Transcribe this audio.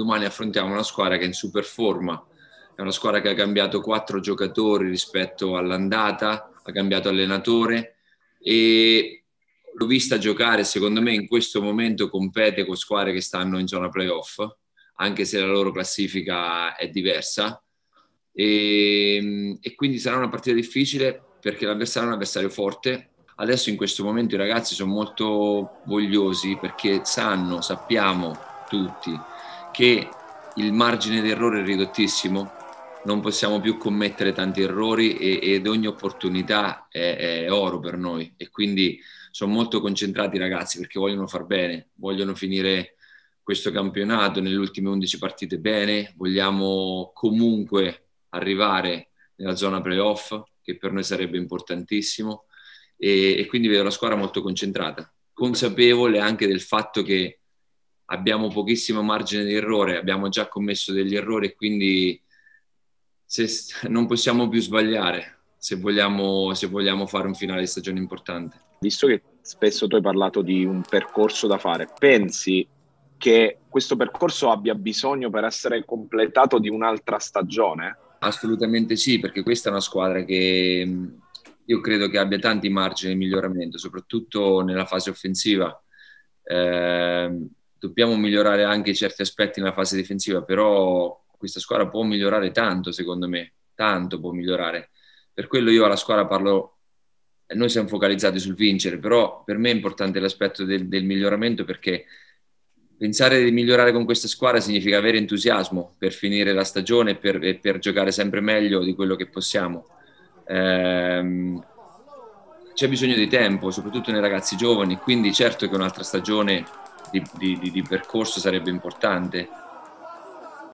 domani affrontiamo una squadra che è in super forma, è una squadra che ha cambiato quattro giocatori rispetto all'andata, ha cambiato allenatore e l'ho vista giocare, secondo me in questo momento compete con squadre che stanno in zona playoff, anche se la loro classifica è diversa. E, e quindi sarà una partita difficile perché l'avversario è un avversario forte. Adesso in questo momento i ragazzi sono molto vogliosi perché sanno, sappiamo tutti che il margine d'errore è ridottissimo, non possiamo più commettere tanti errori e, ed ogni opportunità è, è, oro per noi. E quindi sono molto concentrati i ragazzi perché vogliono far bene, vogliono finire questo campionato nelle ultime 11 partite bene, vogliamo comunque arrivare nella zona playoff che per noi sarebbe importantissimo. E, e quindi vedo la squadra molto concentrata, consapevole anche del fatto che abbiamo pochissimo margine di errore, abbiamo già commesso degli errori e quindi se, non possiamo più sbagliare se vogliamo, se vogliamo fare un finale di stagione importante. Visto che spesso tu hai parlato di un percorso da fare, pensi che questo percorso abbia bisogno per essere completato di un'altra stagione? Assolutamente sì, perché questa è una squadra che io credo che abbia tanti margini di miglioramento, soprattutto nella fase offensiva. Eh, dobbiamo migliorare anche certi aspetti nella fase difensiva, però questa squadra può migliorare tanto, secondo me, tanto può migliorare. Per quello io alla squadra parlo, noi siamo focalizzati sul vincere, però per me è importante l'aspetto del, del miglioramento perché pensare di migliorare con questa squadra significa avere entusiasmo per finire la stagione e per, e per giocare sempre meglio di quello che possiamo. Ehm, c'è bisogno di tempo, soprattutto nei ragazzi giovani, quindi certo che un'altra stagione di, di, di percorso sarebbe importante